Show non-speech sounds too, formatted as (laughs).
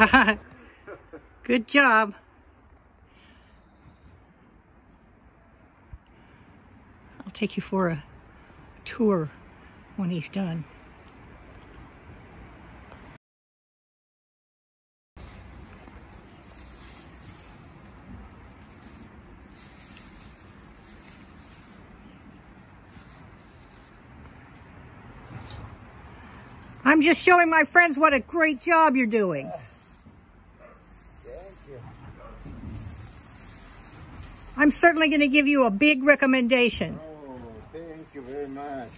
(laughs) Good job. I'll take you for a tour when he's done. I'm just showing my friends what a great job you're doing. Thank you. I'm certainly going to give you a big recommendation. Oh, thank you very much.